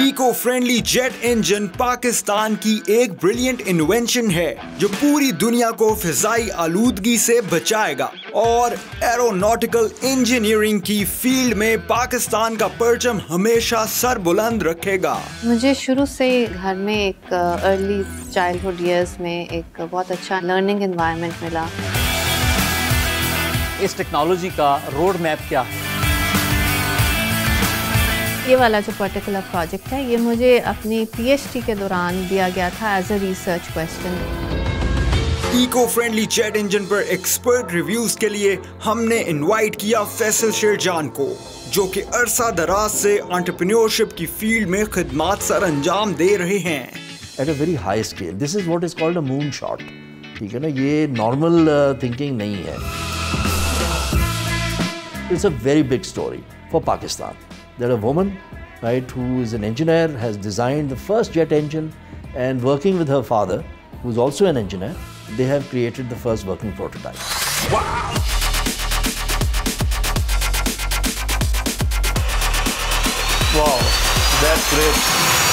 Eco friendly jet engine Pakistan की एक brilliant invention है जो पूरी दुनिया को फिजाई आलूदगी से बचाएगा। और एरोनॉटिकल इंजीनियरिंग की फ़ील्ड में पाकिस्तान का परचम हमेशा सर बुलंद रखेगा। मुझे शुरू से घर में एक अर्ली चाइल्डहुड ईयर्स में एक बहुत अच्छा लर्निंग इन्वायरमेंट मिला। इस टेक्नोलॉजी का रोड मैप क्या है? ये वाला जो पर्टिकुलर प्रोजेक्ट है ये मुझे अपनी पीएचडी के दौरान दिया गया था as a research question eco friendly jet engine पर एक्सपर्ट रिव्यूज़ के लिए हमने इनवाइट किया फैसल शेरजान को जो कि अरसा दराज से एंटरप्रेन्योरशिप की फ़ील्ड में खिदमात सर अंजाम दे रहे हैं। At a very high scale this is what is called a moon shot ठीक है ना? ये नॉर्मल थिंकिंग uh, नहीं है। It's a very big story for Pakistan. That a woman, right, who is an engineer, has designed the first jet engine, and working with her father, who's also an engineer, they have created the first working prototype. Wow! Wow, that's great.